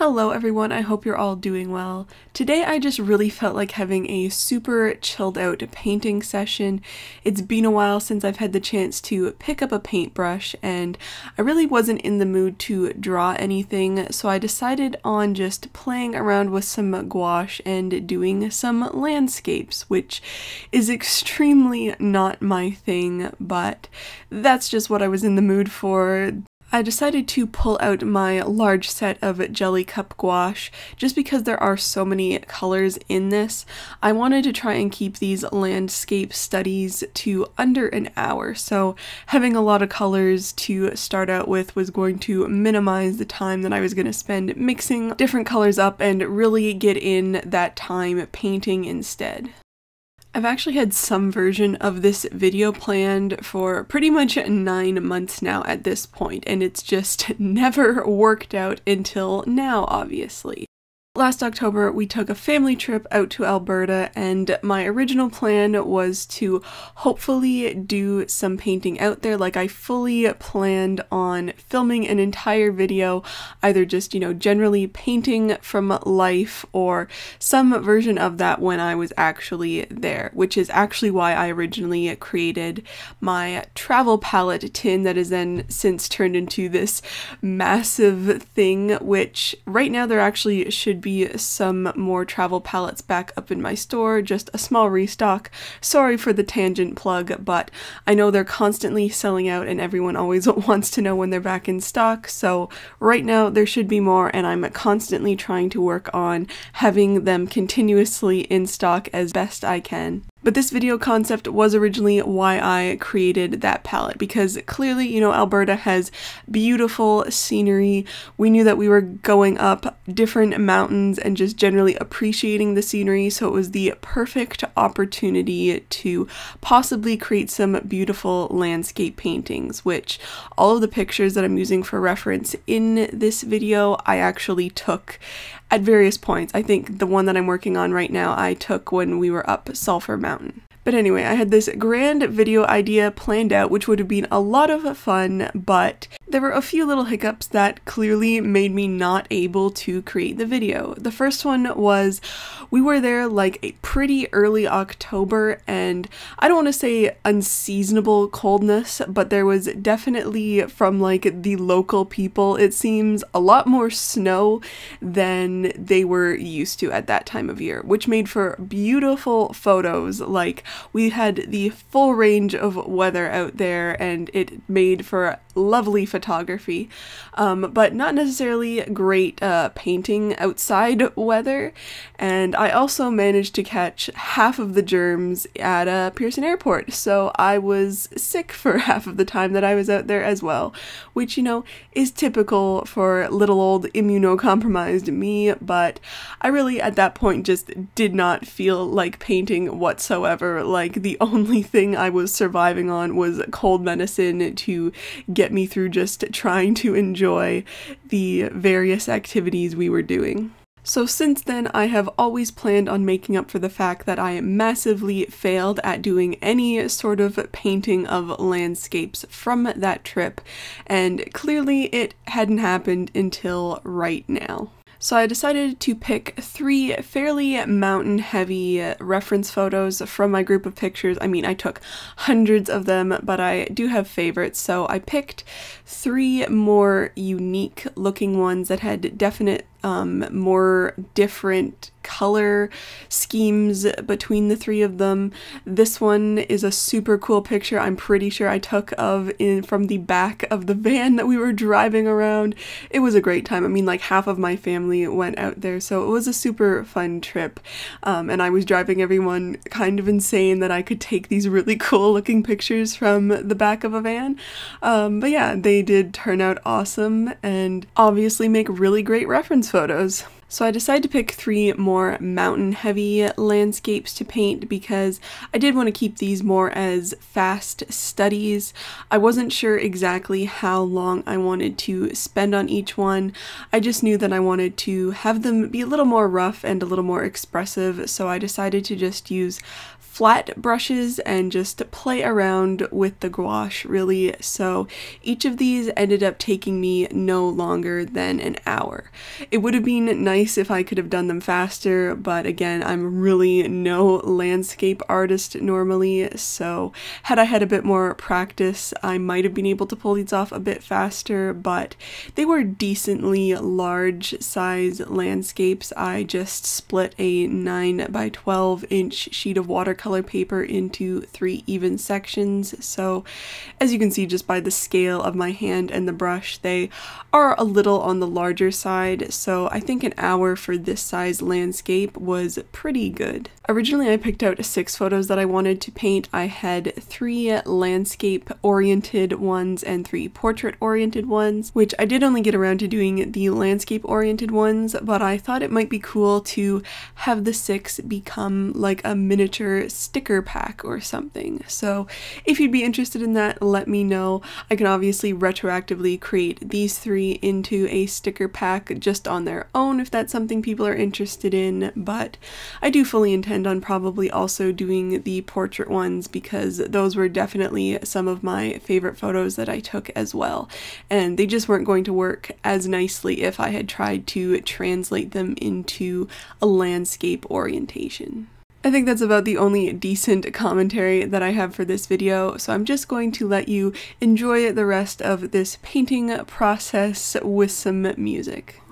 Hello everyone, I hope you're all doing well. Today I just really felt like having a super chilled out painting session. It's been a while since I've had the chance to pick up a paintbrush and I really wasn't in the mood to draw anything so I decided on just playing around with some gouache and doing some landscapes which is extremely not my thing but that's just what I was in the mood for. I decided to pull out my large set of Jelly Cup gouache just because there are so many colors in this. I wanted to try and keep these landscape studies to under an hour, so having a lot of colors to start out with was going to minimize the time that I was going to spend mixing different colors up and really get in that time painting instead. I've actually had some version of this video planned for pretty much nine months now at this point, and it's just never worked out until now, obviously. Last October, we took a family trip out to Alberta, and my original plan was to hopefully do some painting out there. Like, I fully planned on filming an entire video, either just, you know, generally painting from life or some version of that when I was actually there, which is actually why I originally created my travel palette tin that has then since turned into this massive thing, which right now there actually should be some more travel palettes back up in my store, just a small restock. Sorry for the tangent plug, but I know they're constantly selling out and everyone always wants to know when they're back in stock, so right now there should be more and I'm constantly trying to work on having them continuously in stock as best I can. But this video concept was originally why I created that palette because clearly, you know, Alberta has beautiful scenery. We knew that we were going up different mountains and just generally appreciating the scenery, so it was the perfect opportunity to possibly create some beautiful landscape paintings, which all of the pictures that I'm using for reference in this video I actually took at various points. I think the one that I'm working on right now I took when we were up Sulphur Mountain mountain. But anyway, I had this grand video idea planned out, which would have been a lot of fun, but there were a few little hiccups that clearly made me not able to create the video. The first one was we were there like a pretty early October, and I don't want to say unseasonable coldness, but there was definitely from like the local people, it seems a lot more snow than they were used to at that time of year, which made for beautiful photos. Like we had the full range of weather out there and it made for lovely photography, um, but not necessarily great uh, painting outside weather. And I also managed to catch half of the germs at uh, Pearson Airport, so I was sick for half of the time that I was out there as well, which, you know, is typical for little old immunocompromised me, but I really at that point just did not feel like painting whatsoever. Like the only thing I was surviving on was cold medicine to get me through just trying to enjoy the various activities we were doing. So since then, I have always planned on making up for the fact that I massively failed at doing any sort of painting of landscapes from that trip, and clearly it hadn't happened until right now. So I decided to pick three fairly mountain heavy reference photos from my group of pictures. I mean, I took hundreds of them, but I do have favorites. So I picked three more unique looking ones that had definite um, more different color schemes between the three of them. This one is a super cool picture I'm pretty sure I took of in from the back of the van that we were driving around. It was a great time. I mean like half of my family went out there so it was a super fun trip um, and I was driving everyone kind of insane that I could take these really cool looking pictures from the back of a van. Um, but yeah they did turn out awesome and obviously make really great reference photos. So I decided to pick three more mountain heavy landscapes to paint because I did want to keep these more as fast studies. I wasn't sure exactly how long I wanted to spend on each one. I just knew that I wanted to have them be a little more rough and a little more expressive, so I decided to just use flat brushes and just play around with the gouache really. So each of these ended up taking me no longer than an hour. It would have been nice if I could have done them faster, but again, I'm really no landscape artist normally, so had I had a bit more practice, I might have been able to pull these off a bit faster, but they were decently large size landscapes. I just split a 9 by 12 inch sheet of watercolor paper into three even sections. So as you can see just by the scale of my hand and the brush, they are a little on the larger side. So I think an hour for this size landscape was pretty good. Originally I picked out six photos that I wanted to paint. I had three landscape oriented ones and three portrait oriented ones, which I did only get around to doing the landscape oriented ones, but I thought it might be cool to have the six become like a miniature sticker pack or something. So if you'd be interested in that, let me know. I can obviously retroactively create these three into a sticker pack just on their own if that's something people are interested in, but I do fully intend on probably also doing the portrait ones because those were definitely some of my favorite photos that I took as well, and they just weren't going to work as nicely if I had tried to translate them into a landscape orientation. I think that's about the only decent commentary that I have for this video, so I'm just going to let you enjoy the rest of this painting process with some music.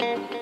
Música